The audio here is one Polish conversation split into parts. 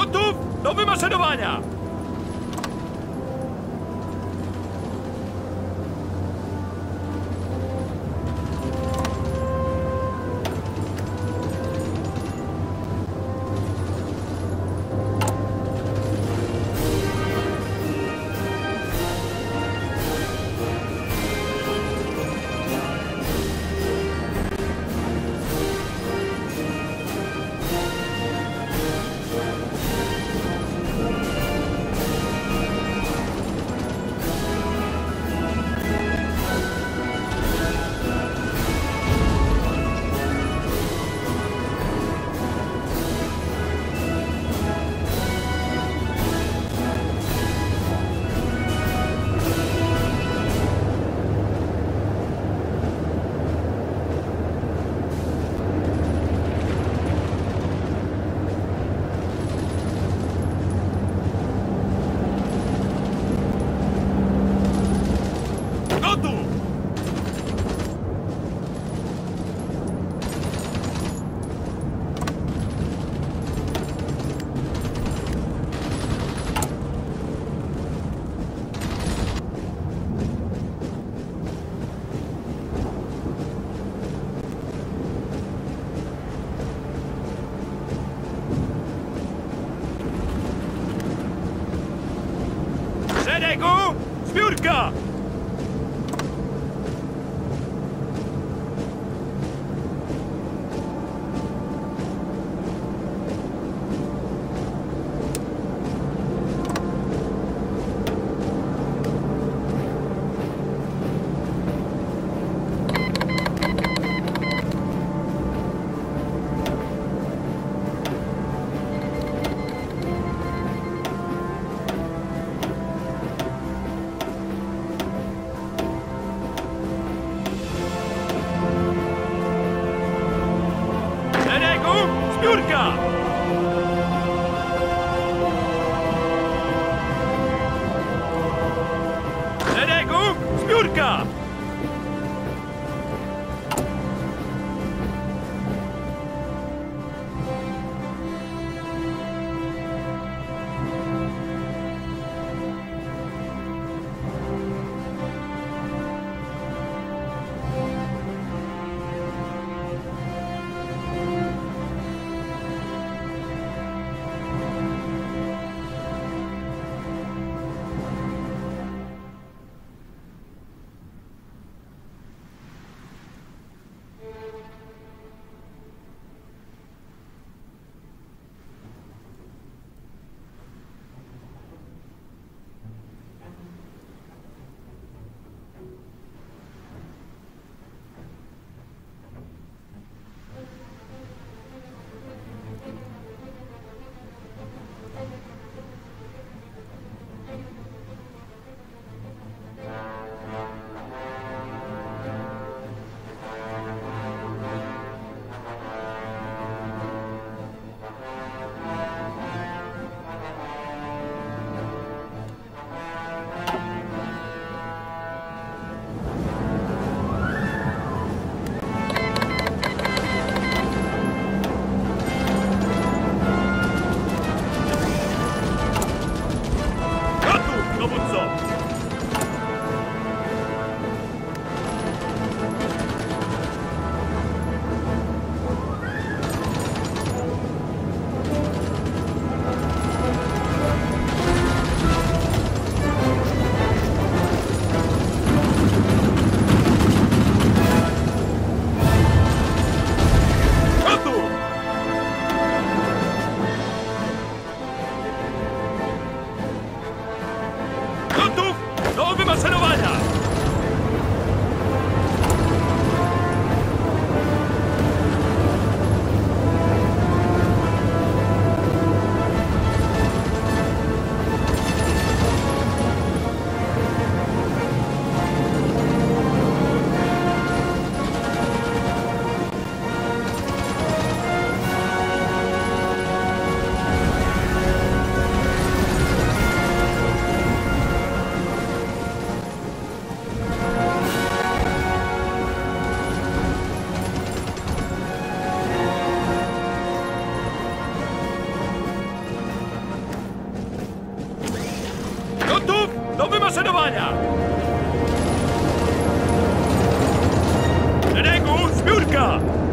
Gotów do wymaszerowania! Szeregu! Zbiórka! Turka! Zbiórka!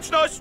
baczność!